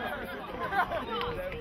Come on.